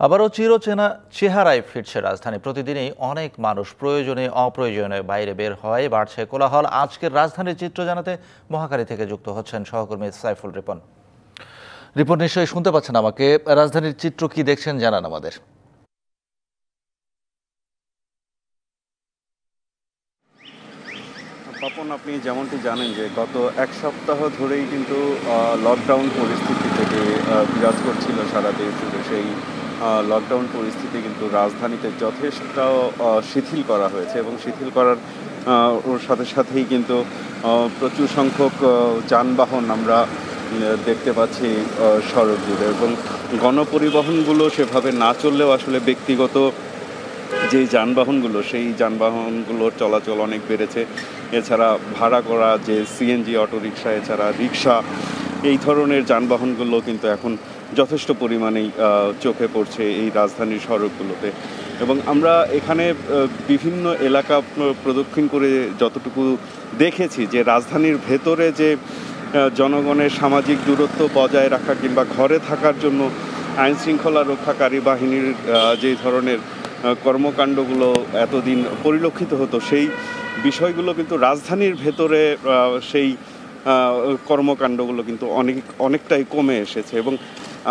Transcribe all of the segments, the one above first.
আবারও চিরচেনা চেহারায় ফিরছে রাজধানী। প্রতিদিনই অনেক মানুষ প্রয়োজনে অপ্রয়োজনে বাইরে বের হয় বাড়ছে কোলাহল। আজকের রাজধানীর চিত্র জানাতে মহাকারী থেকে যুক্ত হচ্ছেন সহকর্মী সাইফুল রিপন। রিপন, নিশ্চয়ই শুনতে পাচ্ছেন আমাকে? রাজধানীর চিত্র কি দেখছেন জানান আমাদের। পাপন, আপনি যেমনটি জানেন যে গত এক সপ্তাহ ধরেই কিন্তু লকডাউন পরিস্থিতি থেকে বিরাজ করছিল সারা দেশ জুড়ে সেই লকডাউন পরিস্থিতি কিন্তু রাজধানীতে যথেষ্ট শিথিল করা হয়েছে এবং শিথিল করার ওর সাথে সাথেই কিন্তু প্রচুর সংখ্যক যানবাহন আমরা দেখতে পাচ্ছি সড়ক জুড়ে এবং গণপরিবহনগুলো সেভাবে না চললেও আসলে ব্যক্তিগত যে যানবাহনগুলো, সেই যানবাহনগুলোর চলাচল অনেক বেড়েছে। এছাড়া ভাড়া করা যে সিএনজি অটোরিকশা, এছাড়া রিক্সা এই ধরনের যানবাহনগুলো কিন্তু এখন যথেষ্ট পরিমাণেই চোখে পড়ছে এই রাজধানীর সড়কগুলোতে। এবং আমরা এখানে বিভিন্ন এলাকা প্রদক্ষিণ করে যতটুকু দেখেছি যে রাজধানীর ভেতরে যে জনগণের সামাজিক দূরত্ব বজায় রাখা কিংবা ঘরে থাকার জন্য আইন শৃঙ্খলা রক্ষাকারী বাহিনীর যে ধরনের কর্মকাণ্ডগুলো এতদিন পরিলক্ষিত হতো, সেই বিষয়গুলো কিন্তু রাজধানীর ভেতরে সেই কর্মকাণ্ডগুলো কিন্তু অনেক, অনেকটাই কমে এসেছে এবং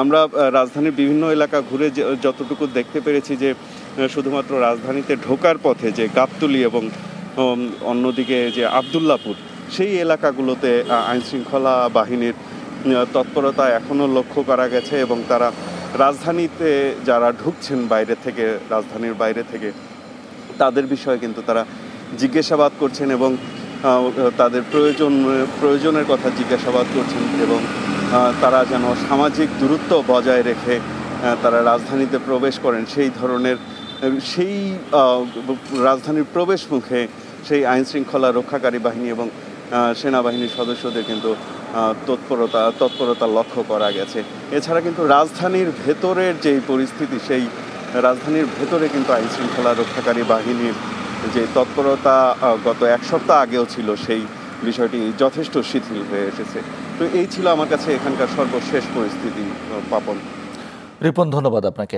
আমরা রাজধানীর বিভিন্ন এলাকা ঘুরে যতটুকু দেখতে পেরেছি যে শুধুমাত্র রাজধানীতে ঢোকার পথে যে গাবতুলি এবং অন্যদিকে যে আবদুল্লাপুর, সেই এলাকাগুলোতে আইনশৃঙ্খলা বাহিনীর তৎপরতা এখনও লক্ষ্য করা গেছে এবং তারা রাজধানীতে যারা ঢুকছেন বাইরে থেকে, রাজধানীর বাইরে থেকে, তাদের বিষয়ে কিন্তু তারা জিজ্ঞাসাবাদ করছেন এবং তাদের প্রয়োজন, প্রয়োজনের কথা জিজ্ঞাসাবাদ করছেন এবং তারা যেন সামাজিক দূরত্ব বজায় রেখে তারা রাজধানীতে প্রবেশ করেন। সেই ধরনের, সেই রাজধানীর প্রবেশ মুখে সেই আইন শৃঙ্খলা রক্ষাকারী বাহিনী এবং সেনাবাহিনীর সদস্যদের কিন্তু তৎপরতা তৎপরতা লক্ষ্য করা গেছে। এছাড়া কিন্তু রাজধানীর ভেতরের যেই পরিস্থিতি, সেই রাজধানীর ভেতরে কিন্তু আইন শৃঙ্খলা রক্ষাকারী বাহিনীর যে তৎপরতা গত এক সপ্তাহ আগেও ছিল, সেই বিষয়টি যথেষ্ট শিথিল হয়ে এসেছে। তো এই ছিল আমার কাছে এখানকার সর্বশেষ পরিস্থিতি পাপন। রিপন, ধন্যবাদ আপনাকে।